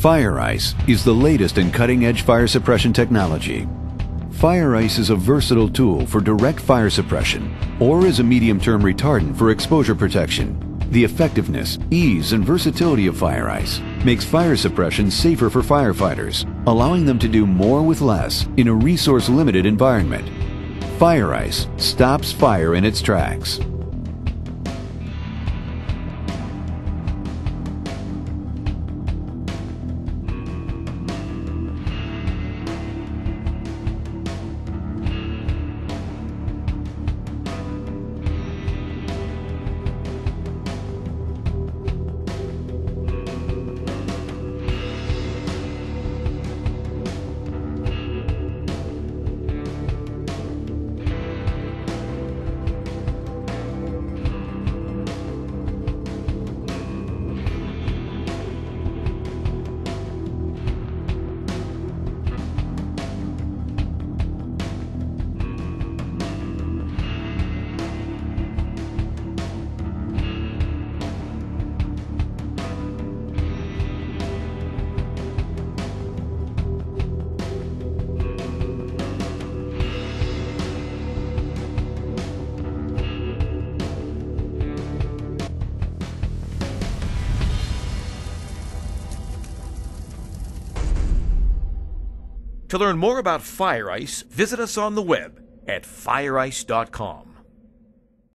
FireIce is the latest in cutting-edge fire suppression technology. FireIce is a versatile tool for direct fire suppression or is a medium-term retardant for exposure protection. The effectiveness, ease, and versatility of FireIce makes fire suppression safer for firefighters, allowing them to do more with less in a resource-limited environment. FireIce stops fire in its tracks. To learn more about FireIce, visit us on the web at fireice.com.